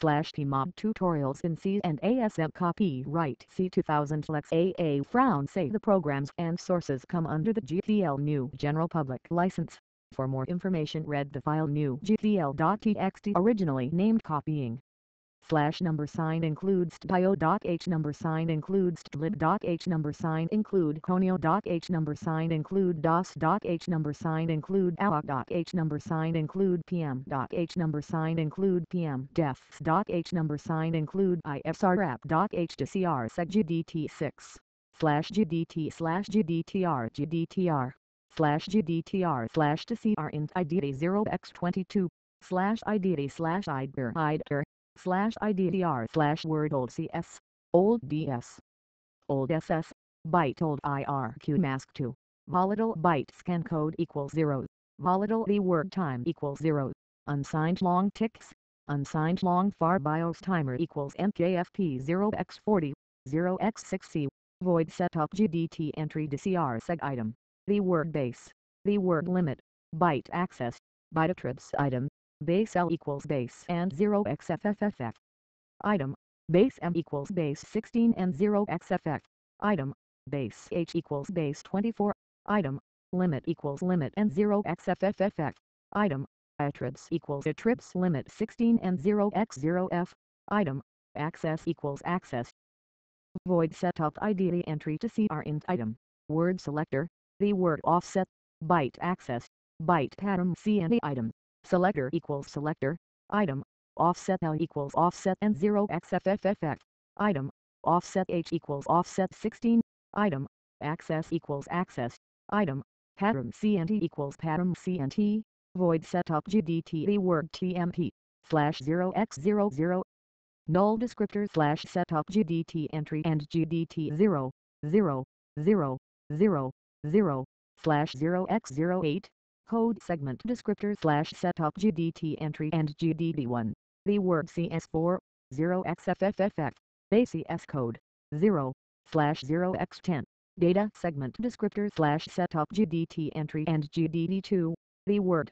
slash tmod tutorials in C and ASM copyright C 2000 Alexei Frounze the programs and sources come under the GPL GNU General Public License. For more information read the file new gpl.txt originally named copying slash number sign includes dio.h number sign includes lib.h number sign include conio.h number sign include dos.h number sign include alloc.h number sign include pm.h number sign include pm defs.h number sign include ifsrwrap.h to cr seg gdt6 slash gdt slash gdtr gdtr slash gdtr slash to cr int id 0x22 slash id slash idr idr slash IDDR slash word old CS, old DS, old SS, byte old IRQ mask 2, volatile byte scan code equals 0, volatile the word time equals 0, unsigned long ticks, unsigned long far BIOS timer equals MKFP 0x40, 0x6C, void setup GDT entry DCR seg item, the word base, the word limit, byte access, byte attributes item, base L equals base and 0 xFFFF. Item, base M equals base 16 and 0 xFF. Item, base H equals base 24. Item, limit equals limit and 0 xFFFF. Item, attributes equals attributes limit 16 and 0 x0f. Item, access equals access. Void setup ID the entry to CR int item. Word selector, the word offset, byte access, byte pattern C and the item selector equals selector, item, offset L equals offset and 0 xFFFF, item, offset H equals offset 16, item, access equals access, item, pattern CNT equals pattern CNT, void setup GDT word TMP, slash 0x00, null descriptor slash setup GDT entry and GDT 0, 0, 0, 0, 0, slash 0x08, code segment descriptor slash setup GDT entry and GDD1. The word CS4, 0xFFFF, ACS code, 0, slash 0x10. Data segment descriptor slash setup GDT entry and GDD2. The word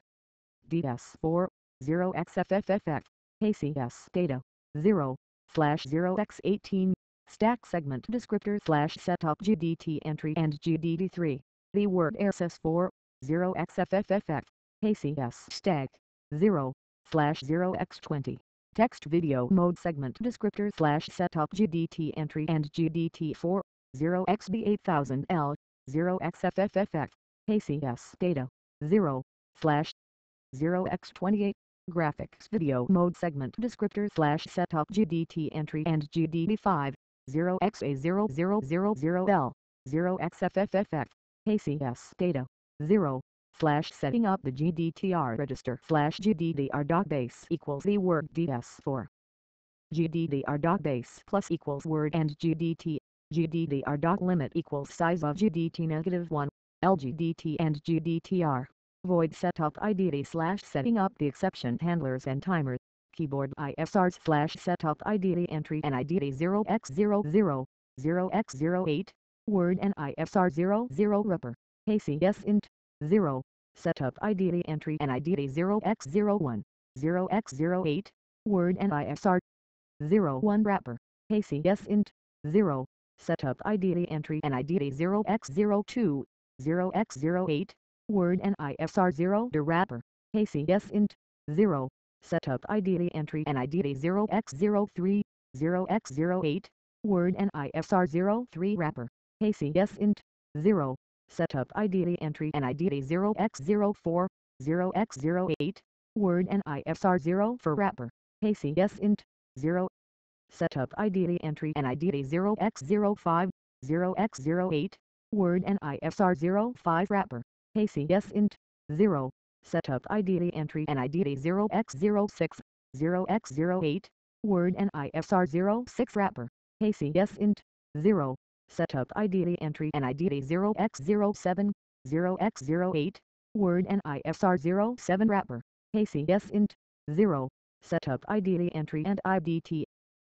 DS4, 0xFFFF, ACS data, 0, slash 0x18. Stack segment descriptor slash setup GDT entry and GDD3. The word ACS4, 0xFFFF, ACS stack, 0, slash 0x20. Text video mode segment descriptor slash setup GDT entry and GDT4, 0xB8000L, 0xFFFF, ACS data, 0, slash 0x28. Graphics video mode segment descriptor slash setup GDT entry and GDD5, 0xa0000L, 0xFFFF, ACS data, 0, slash setting up the GDTR register slash GDDR base equals the word DS4. GDDR base plus equals word and GDT, GDDR dot limit equals size of GDT negative 1, LGDT and GDTR. Void setup ID slash setting up the exception handlers and timers. Keyboard IFSR slash setup ID entry and ID 0x00, 0x08, word and IFSR 00 ripper. ACS int 0, setup ID entry and ID 0x01, 0x08, word and ISR 01 wrapper, KCS int 0, setup ID entry and ID 0x02, 0x08, word and ISR 0 the wrapper, KCS int 0, setup ID entry and ID 0x03, 0x08, word and ISR 03 wrapper, KCS int 0, setup ID entry and ID 0x04, 0x08, word and IFSR 0 for wrapper, ACS int, 0, setup ID entry and ID 0x05, 0x08, word and IFSR 05 wrapper, ACS int, 0, setup ID entry and ID 0x06, 0x08, word and IFSR 06 wrapper, ACS int, 0, setup ID entry and ID 0x07, 0x08, word and IFSR 07 wrapper, ACS int, 0, setup ID entry and IDT,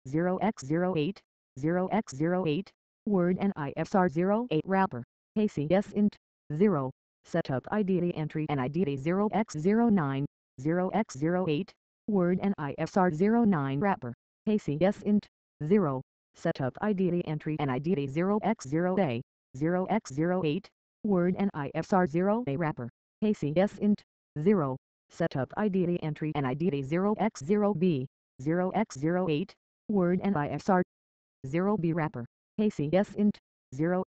0x08, 0x08, word and IFSR 08 wrapper, ACS int, 0, setup ID entry and ID 0x09, 0x08, word and ISR09 wrapper, ACS int, 0, setup ID entry and ID 0x0A, 0x08, word and ISR0A wrapper, ACS int, 0, setup ID entry and ID 0x0B, 0x08, word and ISR 0B wrapper, ACS int, 0,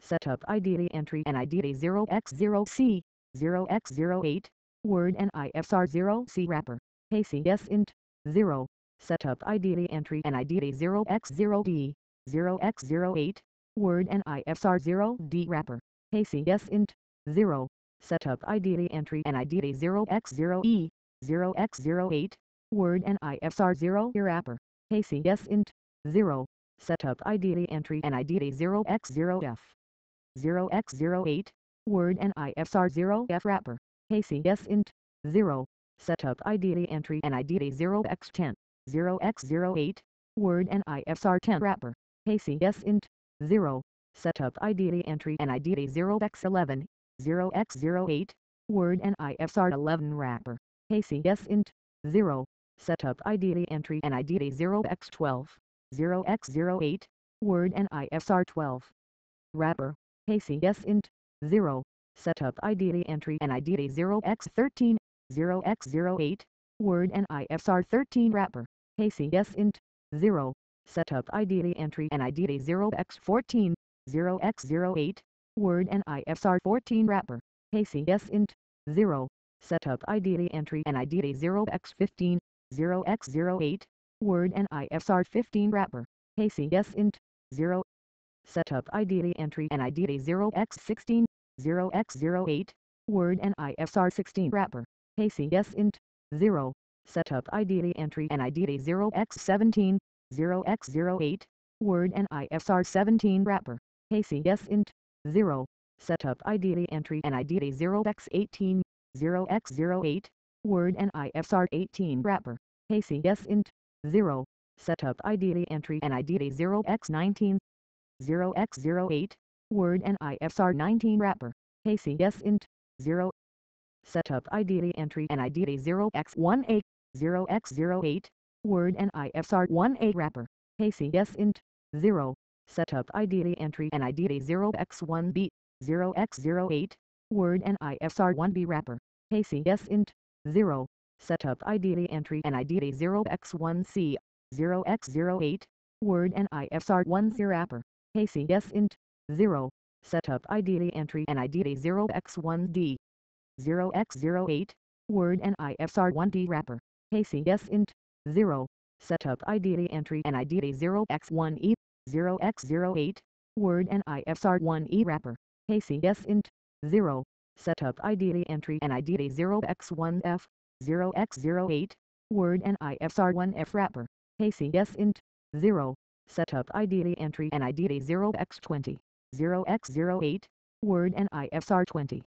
setup ID entry and ID 0x0C, 0x08, word and ISR0C wrapper, ACS int, 0, setup ID entry and ID 0x0D, 0x08, word and ISR0D wrapper, ACS int, 0, setup ID entry and ID 0x0E, 0x08, word and ISR0 wrapper, ACS int, 0, setup ID entry and ID 0x0F, 0x08, word and ISR0F wrapper, ACS int, 0, setup ID entry and ID 0x10, 0x08, word and ISR10 wrapper, ACS int, 0, setup ID entry and ID 0x11, 0x08, word and ISR11 wrapper, ACS int, 0, setup ID entry and ID 0x12, 0x08, word and ISR12 wrapper, ACS int, 0, setup ID entry and ID 0x13, 0x08, word and ISR13 wrapper, ACS int, 0, setup ID entry and ID 0x14, 0x08, word and ISR14 eh, wrapper, ACS int, 0, setup ID entry and ID 0x15, 0x08, word and ISR15 eh, wrapper, ACS int, 0, setup ID entry and ID 0x16, 0x08, word and ISR16 eh, wrapper, ACS int, 0, setup ID entry and ID 0x17, 0x08, word and ISR17 wrapper, ACS int, 0, setup ID entry and ID 0x18, 0x08, word and ISR18 wrapper, ACS int, 0, setup ID entry and ID 0x19, 0x08, word and ISR19 wrapper, ACS int, 0, setup ID entry and ID 0x18, 0x08, word and ISR18 wrapper, ACS int, 0, setup ID entry and ID 0x1b, 0x08, word and ISR1b wrapper, ACS int, 0, setup ID entry and ID 0x1c, 0x08, word and ISR10 wrapper, ACS int, 0, setup ID entry and ID 0x1d, 0x08, word and ISR1d wrapper, ACS int, 0, setup ID entry and ID 0x1e, 0x08, word and ISR1e wrapper, ACS int, 0, setup ID entry and ID 0x1f, 0x08, word and ISR1f wrapper, ACS int, 0, setup ID entry and ID 0x20, 0x08, word and ISR20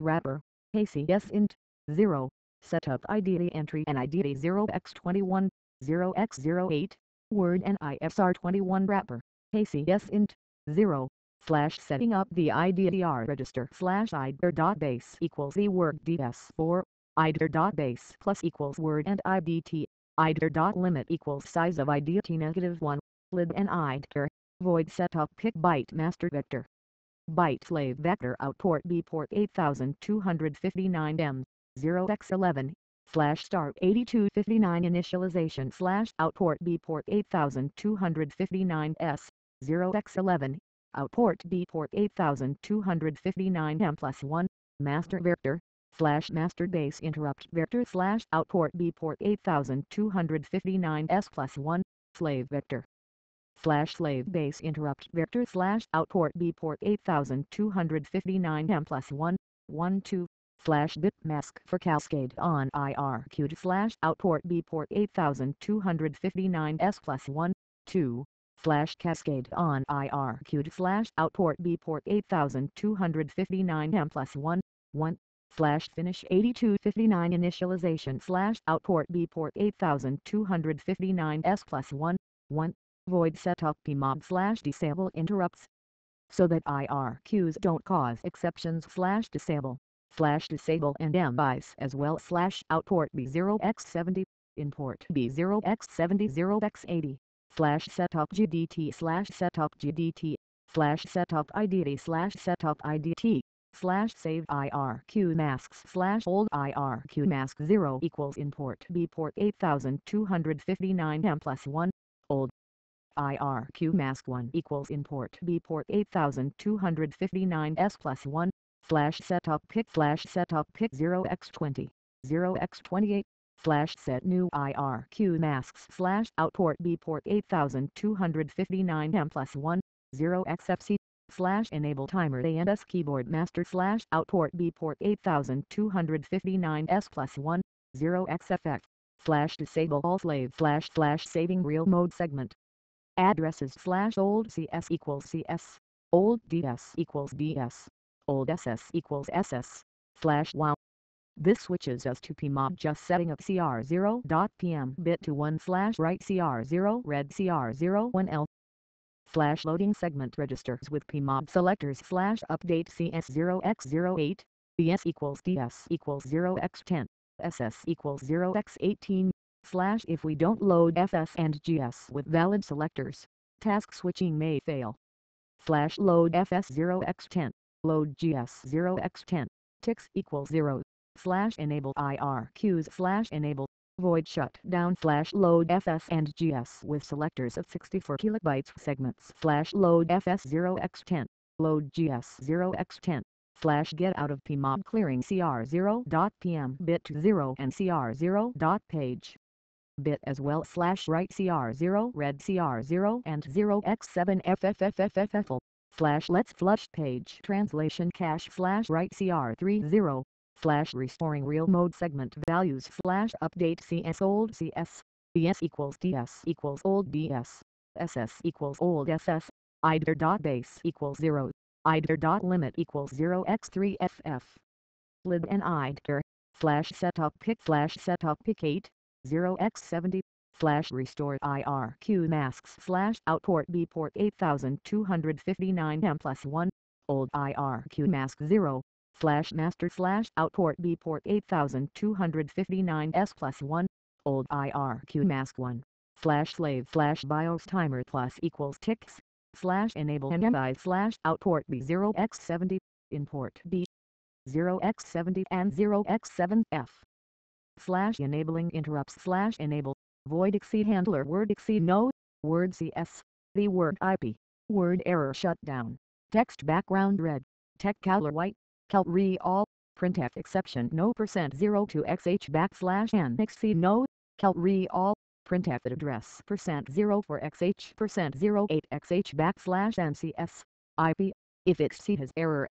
wrapper, ACS int, 0, setup ID entry and ID 0x21, 0x08, word and ISR21 wrapper, ACS int, 0, slash setting up the IDR register slash IDR.base equals the word DS4, IDR.base plus equals word and IDT, IDR.limit equals size of IDT negative 1, lib and IDR, void setup pick byte master vector. Byte slave vector output B port 8259M, 0x11, slash start 8259 initialization slash output B port 8259S, 0x11, output B port 8259M plus 1, master vector, slash master base interrupt vector slash output B port 8259S plus 1, slave vector slash slave base interrupt vector slash output B port 8259M plus 1, 1 2, slash bit mask for cascade on IRQ slash output B port 8259S plus 1, 2, slash cascade on IRQ slash output B port 8259M plus 1, 1, slash finish 8259 initialization slash output B port 8259S plus 1, 1, void setup pmob slash disable interrupts. So that IRQs don't cause exceptions slash disable slash disable and MBIS as well slash outport B0x70, import B0x70 0x80, slash setup GDT slash setup GDT, slash setup IDT slash setup IDT, slash save IRQ masks slash old IRQ mask 0 equals import B port 8259 M plus 1, old IRQ mask 1 equals import B port 8259 S plus 1, slash setup pick slash setup pick 0x20, 0x28, slash set new IRQ masks slash outport B port 8259 M plus 1, 0xFC, slash enable timer ANS keyboard master slash outport B port 8259 S plus 1, 0xFX, slash disable all slave slash slash saving real mode segment. Addresses slash old CS equals CS, old DS equals DS old SS equals SS, slash wow. This switches us to PMOD just setting up CR0.PM bit to 1 slash write CR0 read CR01L slash loading segment registers with PMOD selectors slash update CS0x08, DS equals DS equals 0x10, SS equals 0x18, slash if we don't load FS and GS with valid selectors, task switching may fail. Slash load FS0x10, load GS0x10, ticks equals 0, slash enable IRQs slash enable, void shutdown slash load FS and GS with selectors of 64 kilobytes segments slash load FS0x10, load GS0x10, slash get out of PMOD clearing CR0.PM bit to 0 and CR0.page bit as well slash write CR0 red CR0 and 0x7 FFFFFFL slash let's flush page translation cache slash write cr30 slash restoring real mode segment values slash update cs old cs ds equals ds equals old ds ss equals old ss idr dot base equals 0 idr dot limit equals 0 x3 ff lib and idr slash setup pick slash setup pick 8 0 x70 slash restore IRQ masks slash outport B port 8259 M plus 1, old IRQ mask 0, slash master slash outport B port 8259 S plus 1, old IRQ mask 1, slash slave slash BIOS timer plus equals ticks, slash enable MI slash outport B0x70, import B 0x70 and 0x7F slash enabling interrupts slash enable. Void exceed handler. Word exceed no, word cs, the word IP, word error shutdown, text background red, tech color white, cal re all, printf exception. No percent. 0 to xh backslash n. Exceed no, cal re all, printf address. Percent. 0 for xh percent. 08 xh backslash ncs, IP, if xc has error,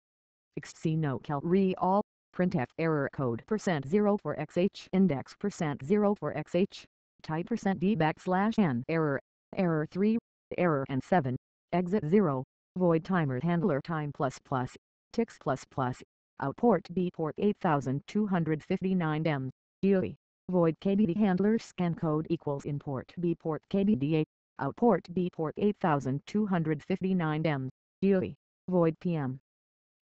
xc no. Cal re all, printf error code percent 0 for xh index percent 0 for xh type percent %d backslash n error, error 3, error and 7, exit 0, void timer handler time plus plus, ticks plus plus, outport B port 8259 M, GUI, void KBD handler scan code equals import B port KBDA, outport B port 8259 M, GUI, void PM.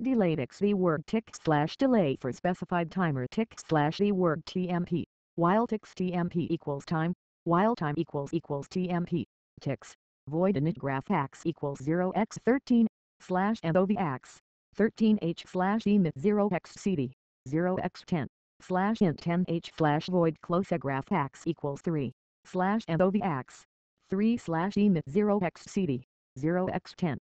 Delayed XV word tick slash delay for specified timer tick slash the word TMP while ticks tmp equals time, while time equals equals tmp, ticks, void init graph x equals 0x13, slash x 13h slash emit 0xcd, 0x10, slash int 10h slash void close graph x equals 3, slash x 3 slash emit 0xcd, 0x10,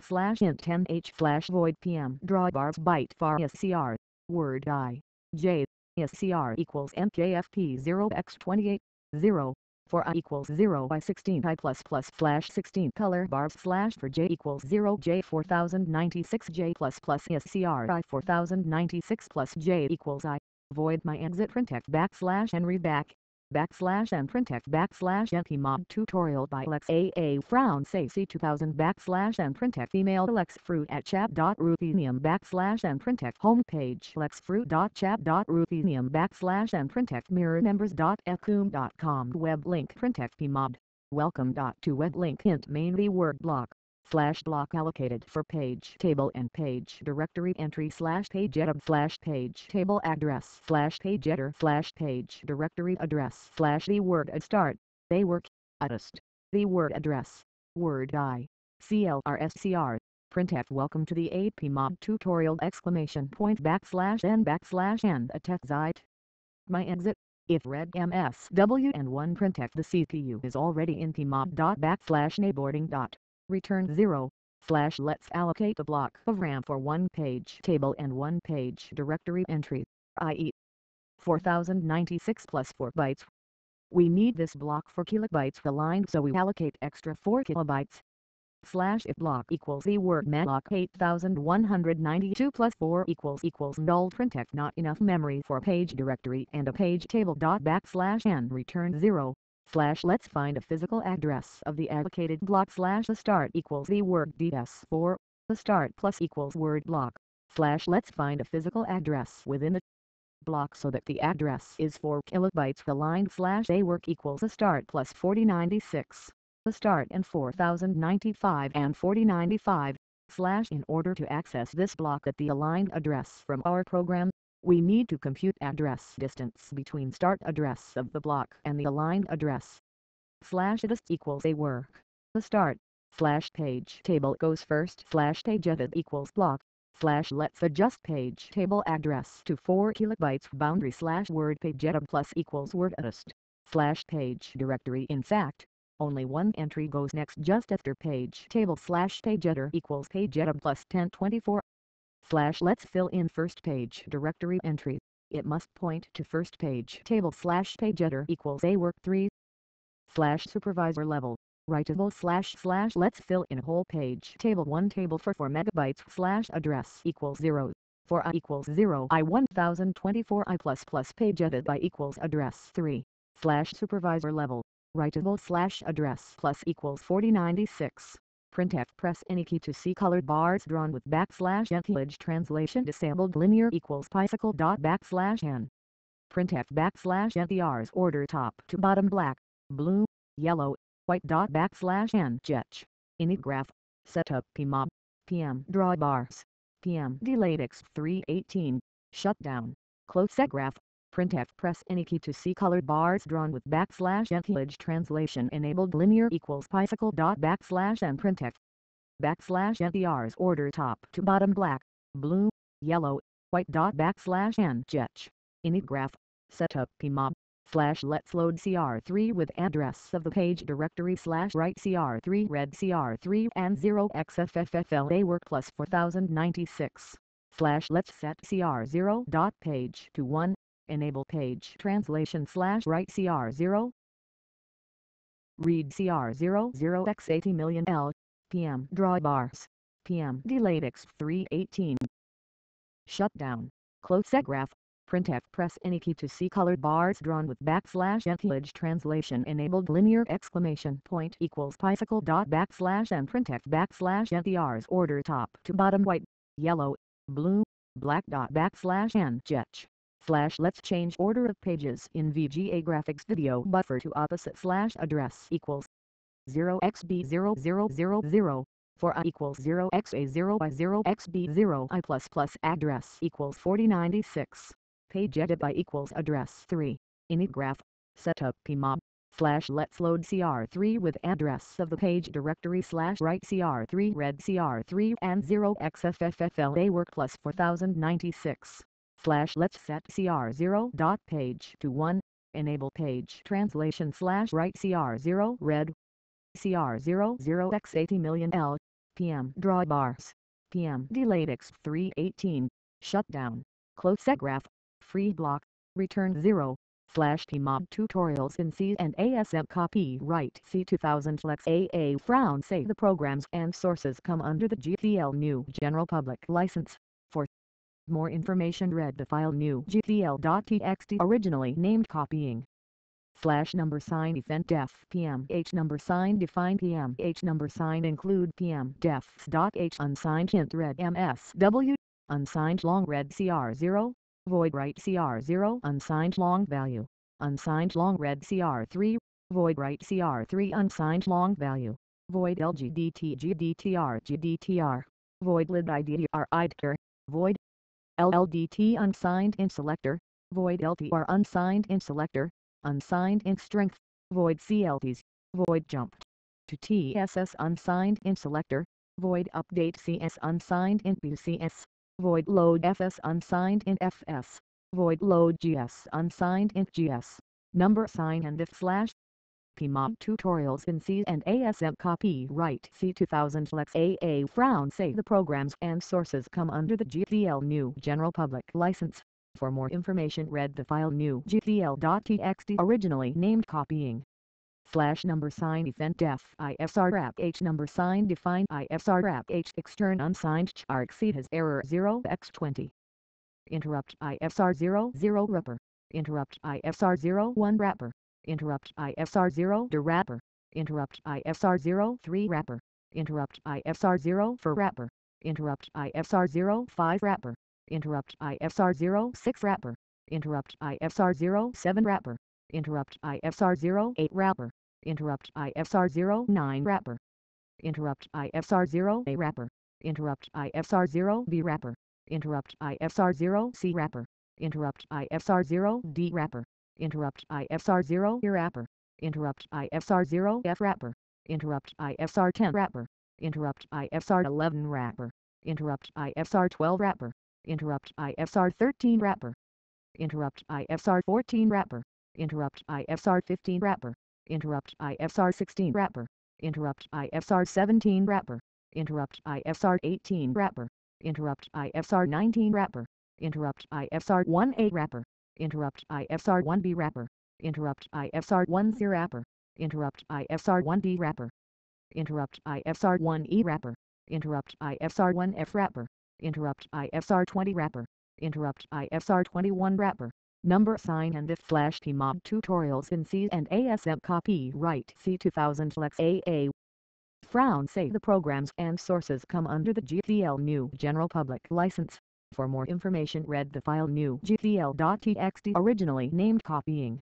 slash int 10h slash void pm draw bars byte var scr, word i, j, SCR equals MKFP 0x28, 0, for I equals 0 by 16 I plus plus flash 16 color bars slash for J equals 0 J 4096 J plus plus SCR I 4096 plus J equals I, void my exit printf backslash and read back, backslash and printf backslash mod tutorial by Alexei Frounze C2000 backslash and printf email lexfruit at chat.ruthenium backslash and printf homepage lexfruit.chat.ruthenium backslash and printf mirror members.ecum.com web link printf pmod welcome. Dot to web link hint main the word block slash block allocated for page table and page directory entry slash page header slash page table address slash page header slash page directory address slash the word at start. They work artist the word address. Word i. Clrscr printf welcome to the APMOB tutorial exclamation point backslash n backslash a test site my exit. If read MSW and 1 printf the CPU is already in pmob dot backslash neboarding dot return 0 slash let's allocate a block of RAM for one page table and one page directory entry, i.e. 4096 plus 4 bytes. We need this block for kilobytes aligned so we allocate extra 4 kilobytes. Slash if block equals the word malloc 8192 plus 4 equals equals null printf not enough memory for page directory and a page table dot backslash n return 0 slash let's find a physical address of the allocated block slash the start equals the word ds4, the start plus equals word block, slash let's find a physical address within the block so that the address is 4 kilobytes aligned slash a work equals the start plus 4096, the start and 4095 and 4095, slash in order to access this block at the aligned address from our program, we need to compute address distance between start address of the block and the aligned address. Slash dist equals a work. The start slash page table goes first slash page edit equals block slash let's adjust page table address to 4 kilobytes boundary slash word page edit plus equals word adjust slash page directory in fact only one entry goes next just after page table slash page editor equals page edit plus 1024 slash let's fill in first page directory entry. It must point to first page. Table slash page editor equals a work 3 slash supervisor level. Writable slash slash let's fill in whole page. Table 1 table for 4 megabytes slash address equals 0 for i equals 0 i 1024 i plus plus page edit by equals address 3 slash supervisor level. Writable slash address plus equals 4096 Printf press any key to see colored bars drawn with backslash n translation disabled linear equals bicycle dot backslash n. Printf backslash NTR's order top to bottom black, blue, yellow, white dot backslash n jetch. Init graph. Setup pmob. PM drawbars. PM delayed x318. Shutdown. Close set graph printf press any key to see colored bars drawn with backslash n translation enabled linear equals bicycle dot backslash and printf backslash NTR's order top to bottom black, blue, yellow, white dot backslash and jetch. Init graph, setup pmob, slash let's load cr3 with address of the page directory slash write cr3 red cr3 and 0xffla work plus 4096 slash let's set cr0 dot page to 1 Enable page translation slash write CR0. Read CR00 x80 million L. PM drawbars. PM delayed x318. Shutdown. Close set graph. Printf press any key to see colored bars drawn with backslash and image translation enabled linear exclamation point equals bicycle dot backslash and printf backslash NTR's order top to bottom white, yellow, blue, black dot backslash and jetch slash let's change order of pages in VGA graphics video buffer to opposite slash address equals 0xb0000 for i equals 0xa0 by 0xb0 i plus plus address equals 4096 page edit by equals address 3 init graph setup pmob slash let's load cr3 with address of the page directory slash write cr3 read cr3 and 0xffla work plus 4096 slash let's set cr0 dot page to 1 enable page translation slash write cr0 read cr0 0x80 million l pm drawbars pm delayed x318 shutdown close set graph free block return 0 slash pmob tutorials in C and ASM copyright C 2000 Alexei Frounze the programs and sources come under the GPL GNU General Public License more information read the file new gpl.txt originally named copying. Slash number sign event def pm h number sign define pm h number sign include pm defs dot h unsigned hint red msw unsigned long red cr0 void right cr0 unsigned long value unsigned long red cr3 void right cr3 unsigned long value void LGDT GDTR void lid IDR, void LLDT unsigned in selector, void LTR unsigned in selector, unsigned in strength, void CLTs, void jumped. To TSS unsigned in selector, void update CS unsigned in PCS, void load FS unsigned in FS, void load GS unsigned in GS, number sign and if slash PMOD tutorials in C and ASM copyright C 2000 Alexei Frounze the programs and sources come under the GPL GNU General Public License. For more information read the file new gpl.txt originally named copying. Slash number sign event def ifsr wrap h number sign define ifsr wrap h extern unsigned char exceed has error 0x20 interrupt ifsr 0 0 wrapper. Interrupt ifsr 0 1 wrapper interrupt ifsr 0 de wrapper interrupt ifsr 0 3 wrapper interrupt ifsr 0 for wrapper interrupt ifsr 0 5 wrapper interrupt ifsr 0 6 wrapper interrupt ifsr 0 7 wrapper interrupt ifsr 0 8 wrapper interrupt IFSR 0 9 wrapper, interrupt IFSR 0 A wrapper, interrupt IFSR 0 B wrapper, interrupt IFSR 0 C wrapper, interrupt IFSR 0 D wrapper, interrupt IFSR 0 E wrapper, interrupt IFSR 0 F wrapper, interrupt IFSR 10 wrapper, interrupt IFSR 11 wrapper, interrupt IFSR 12 wrapper, interrupt IFSR 13 wrapper, interrupt IFSR 14 wrapper, interrupt IFSR 15 wrapper, interrupt IFSR 16 wrapper, interrupt IFSR 17 wrapper, interrupt IFSR 18 wrapper, interrupt IFSR 19 wrapper, interrupt IFSR 1A wrapper, interrupt IFSR 1B wrapper, interrupt IFSR 1Z wrapper, interrupt IFSR 1D wrapper, interrupt IFSR 1E wrapper, interrupt IFSR 1F wrapper, interrupt IFSR 20 wrapper, interrupt IFSR 21 wrapper, number sign and if flash PMOD tutorials in C and ASM copyright C 2000 Lex AA. Frown say the programs and sources come under the GPL GNU General Public License. For more information read the file new gpl.txt originally named copying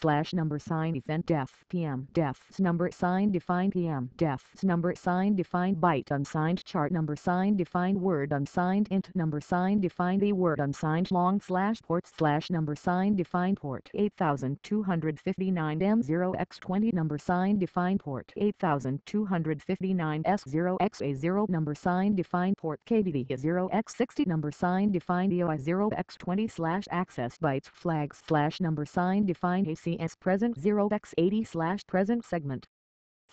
slash number sign event def pm def number sign define pm def number sign define byte unsigned chart number sign define word unsigned int number sign define the word unsigned long slash port slash number sign define port 8259 m0 x20 number sign define port 8259 s0 xa0 number sign define port kbd 0 x60 number sign define doi 0 x20 slash access bytes flags slash number sign define ACS present 0x80 slash present segment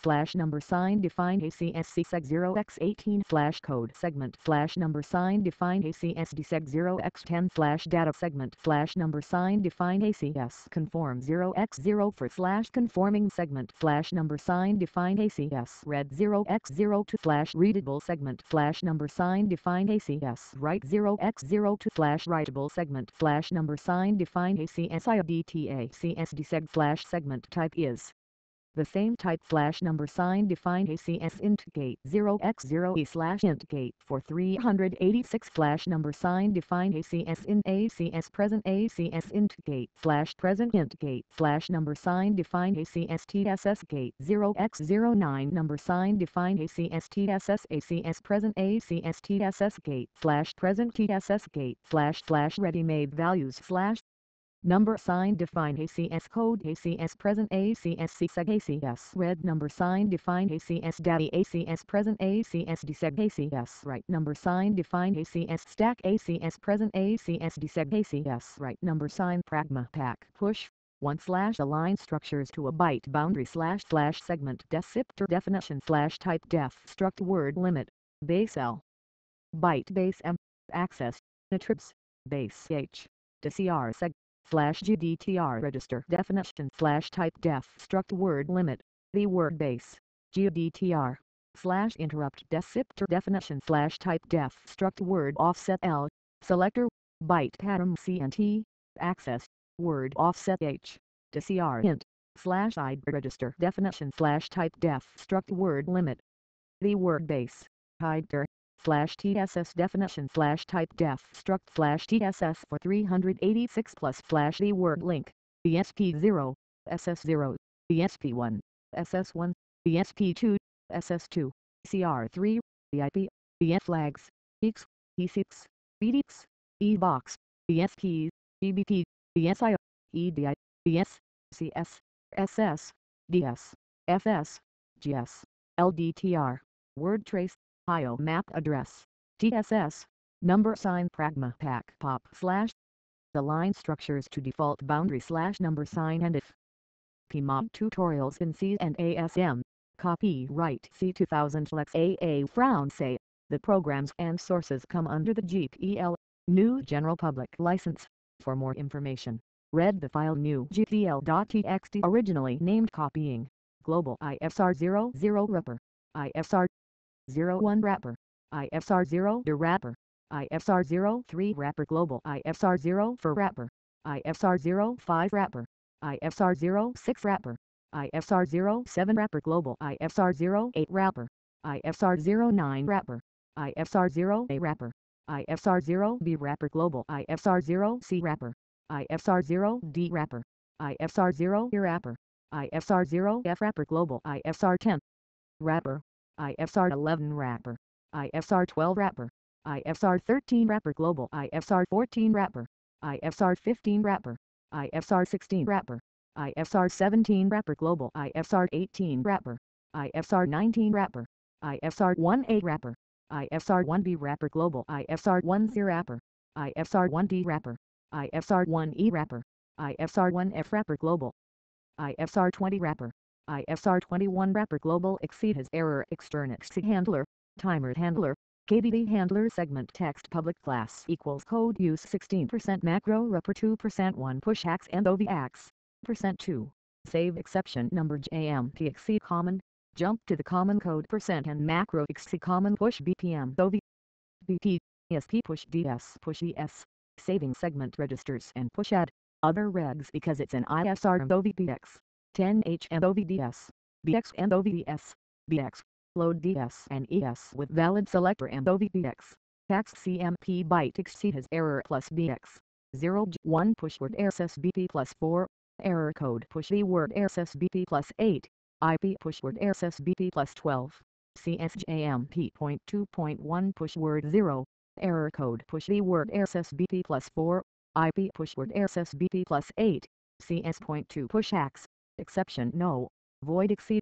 slash number sign defined ACS seg 0x18 slash code segment. Slash number sign defined ACS seg 0x10 slash data segment. Slash number sign defined ACS conform 0x0 for slash conforming segment. Slash number sign defined ACS read 0x02 slash readable segment. Slash number sign defined ACS write 0x02 slash writable segment. Slash number sign defined ACS IDTA seg slash segment type is the same type slash number sign defined ACS int gate 0x0e slash int gate. For 386 slash number sign defined ACS in ACS present ACS int gate slash present int gate. Slash number sign defined ACS TSS gate 0x09 number sign defined ACS TSS ACS present ACS TSS gate. Slash present TSS gate. Slash slash ready made values slash number sign define ACS code ACS present ACS CSEG ACS read number sign define ACS data ACS present ACS DSEG ACS write number sign define ACS stack ACS present ACS DSEG ACS write number sign pragma pack push 1 slash align structures to a byte boundary slash slash segment descriptor definition slash type def struct word limit base L byte base M access attributes base H to CR seg slash GDTR register definition slash type def struct word limit, the word base, GDTR, slash interrupt descriptor definition slash type def struct word offset L, selector, byte pattern CNT, access, word offset H, to CR hint, slash ID register definition slash type def struct word limit, the word base, hider, er, slash TSS definition slash type def struct slash TSS for 386 plus slash the word link, ESP0, SS0, ESP1, SS1, ESP2, SS2, CR3, BIP, BF flags, EX, E6, BDX, E-box, BS keys, BBP, BSI, EDI, BS, CS, SS, DS, FS, GS, LDTR, word trace, IO map address, TSS, number sign pragma pack pop slash, align structures to default boundary slash number sign and if. PMOD tutorials in C and ASM, copyright C2000 Alexei Frounze, the programs and sources come under the GPL, GNU General Public License. For more information, read the file new gpl.txt originally named copying, global ISR 00 wrapper, ISR 01 wrapper, ISR 0 de wrapper, ISR 03 wrapper global ISR 0 for wrapper, ISR 05 wrapper, ISR 06 wrapper, ISR 07 wrapper global ISR 08 wrapper, ISR 09 wrapper, ISR 0A wrapper, ISR 0B wrapper global ISR 0C wrapper, ISR 0D wrapper, ISR 0 E wrapper, ISR 0F wrapper global ISR 10 wrapper, ISR 11 wrapper, ISR 12 wrapper, ISR 13 wrapper global ISR 14 wrapper, ISR 15 wrapper, ISR 16 wrapper, ISR 17 wrapper global ISR 18 wrapper, ISR 19 wrapper, ISR 1A wrapper, ISR 1B wrapper global ISR 10 wrapper, ISR 1D wrapper, ISR 1E wrapper, ISR 1F wrapper global, ISR 20 wrapper, ISR 21 wrapper global exceed has error externix handler, timer handler, KDD handler segment text public class equals code use 16% macro wrapper 2% 1 push ax and OVX, percent 2, save exception number JMP exceed common, jump to the common code percent and macro exceed common push BPM OV, BP, SP push DS push ES, saving segment registers and push add, other regs because it's an ISR and OVBX, 10H and OVDS, BX and OVDS, BX, load DS and ES with valid selector and OVBX. Tax CMP byte exceed has error plus BX. 0 1 push word SSBP plus 4. Error code push V word SSBP plus 8. IP push word SSBP plus 12. CSJMP.2.1 push word 0. Error code push V word SSBP plus 4. IP push word SSBP plus 8. CS.2 push ax. Exception no. Void exceed.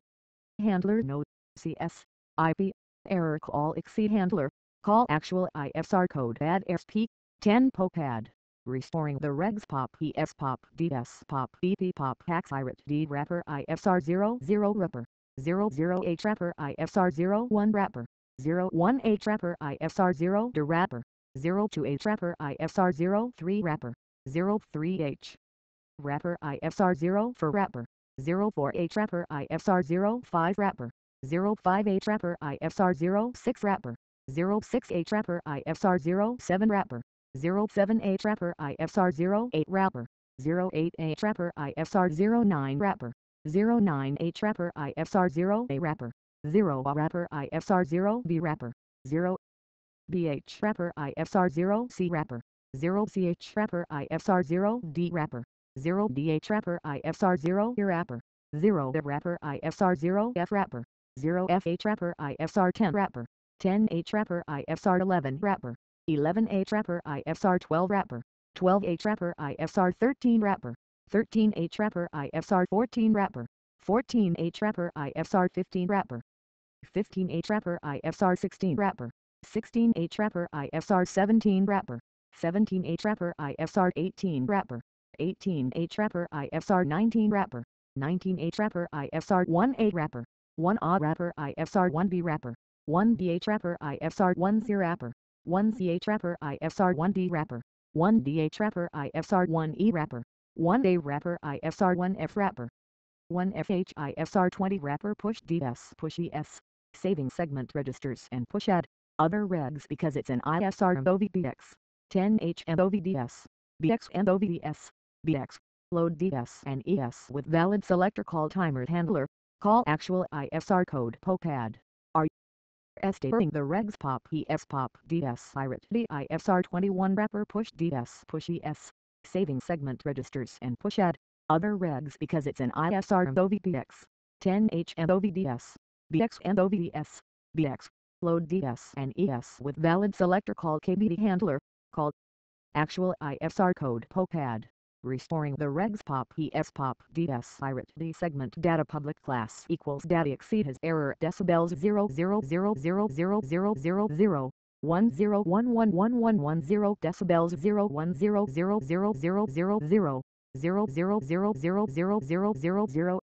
Handler no. CS, IP, error call exceed handler, call actual ISR code add SP, 10 popad, restoring the regs pop ES pop DS pop BP pop hax IRIT D wrapper ISR 0 0 wrapper, 0 0 H wrapper ISR 0 1 wrapper, 0 1 H wrapper ISR 0 de wrapper, 0 2 H wrapper ISR 0 3 wrapper, 0 3 H wrapper ISR 0 for wrapper, 0 4 H wrapper ISR 0 5 wrapper, 05H wrapper ISR 06 wrapper, 06H wrapper ISR 07 wrapper, 07H wrapper ISR 08 wrapper, 08H wrapper ISR 09 wrapper, 09H wrapper ISR 0A wrapper, 0A wrapper ISR 0B wrapper, 0 BH wrapper ISR 0C wrapper, 0 CH wrapper ISR 0 D wrapper, 0 DH wrapper ISR 0 E wrapper, 0 D wrapper ISR 0 F wrapper, 0 FH wrapper ISR 10 wrapper, 10 H wrapper ISR 11 wrapper, 11 H wrapper ISR 12 wrapper, 12 H wrapper ISR 13 wrapper, 13 H wrapper ISR 14 wrapper, 14 H wrapper ISR 15 wrapper, 15 H wrapper ISR 16 wrapper, 16 H wrapper ISR 17 wrapper, 17 H wrapper ISR 18 wrapper, 18 H wrapper ISR 19 wrapper, 19 H wrapper ISR 1 A wrapper, 1 A wrapper ISR 1B wrapper, 1 BH wrapper ISR 1 C wrapper, 1 CH wrapper ISR 1 D wrapper, 1 DH wrapper ISR 1 E wrapper, 1 A wrapper ISR 1 F wrapper, 1 FH ISR 20 wrapper push DS push ES, saving segment registers and push add, other regs because it's an ISR and OVBX, 10H and OVDS, BX and OVDS, BX, load DS and ES with valid selector call timer handler, Call actual ISR code POPAD. Are estimating the regs pop ES pop DS IRIT the ISR 21 wrapper push DS push ES, saving segment registers and push add, other regs because it's an ISR OVBX, 10H and OVDS, BX and OVS, BX, load DS and ES with valid selector call KBD handler, called actual ISR code POPAD, restoring the regs pop es pop ds pirate d segment data public class equals daddy exceed his error decibels 000000000 10111110 decibels 010000000 000000000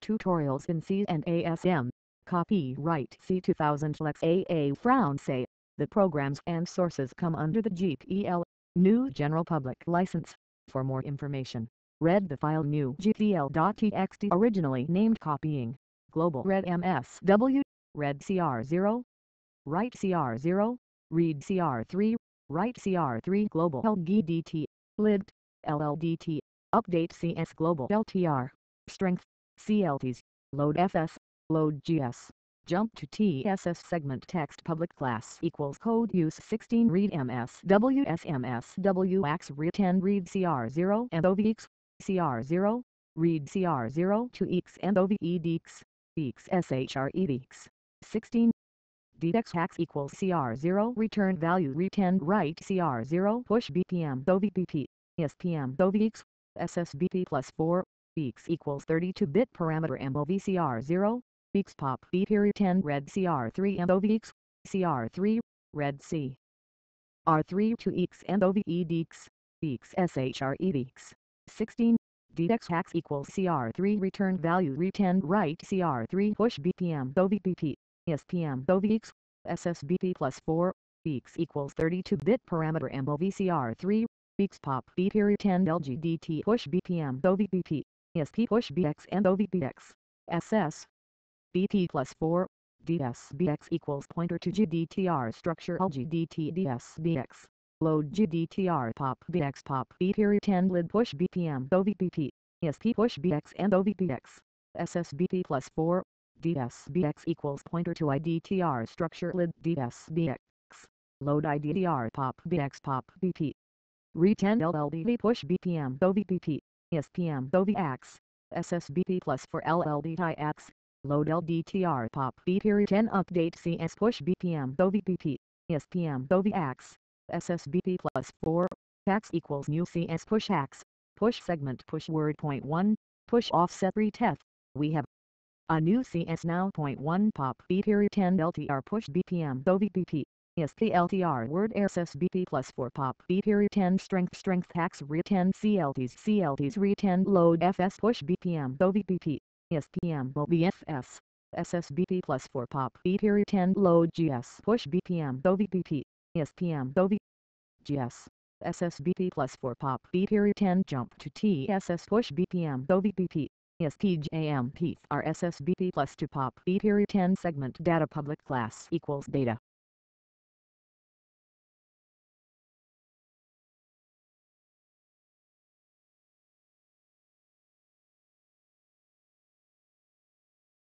tutorials in C and ASM copyright C 2000 Alexei Frounze the programs and sources come under the GPL GNU General Public License. For more information, read the file new. Originally named copying, global. Red MSW, red CR0, write CR0, read CR3, write CR3 global. LGDT, lid, LLDT, update CS global. LTR, strength, CLTs, load FS, load GS, jump to TSS segment text public class equals code use 16 read MS WSMS WAX read 10 read CR0 and OVX, CR0, read CR0 to EX and OVEDX, EX SHR EDX, 16 DX hacks equals CR0 return value return write CR0 push BPM OVBP, SPM OVX, SSBP plus 4 Beaks equals 32-bit parameter MOVCR0, Beaks pop. B period 10 red CR3 MOVX, CR3, red C. R3 to EX MOVE DEX, Beaks SHR EDEX, 16, DX hacks equals CR3 return value. Return write CR3 push. BPM OVBP, SPM OVX, SSBP plus 4, Beaks equals 32-bit parameter. MOVCR3, Beaks pop. B period 10 LGDT push BPM OVBP, SP push. BX and OVBX, SS, BP plus 4, DSBX equals pointer to GDTR structure LGDT DSBX, load GDTR pop BX pop B period 10 lid push BPM OVBP, SP push BX and OVBX, SSBP plus 4, DSBX equals pointer to IDTR structure lid DSBX, load IDTR pop BX pop BP, re10 LLDV push BPM OVBP, SPM OVX, SSBP plus for LLD TIX, load LDTR pop. B period 10 update. CS push BPM OVBP, SPM OVX, SSBP plus 4, tax equals new CS push X, push segment. Push word point 1, push offset retest, we have a new CS now point 1 pop. B period 10 LTR push BPM OVBP, SPLTR word SSBP plus 4 pop. B period 10 strength strength hacks re 10 CLTs CLTs re 10 load FS push BPM OVBP SPM OVFS SSBP plus 4 pop B period 10 load GS push BPM OVBP SPM OV GS SSBP plus 4 pop B period 10 jump to TSS push BPM OVBP SPJMP RSSBP plus 2 pop B period 10 segment data public class equals data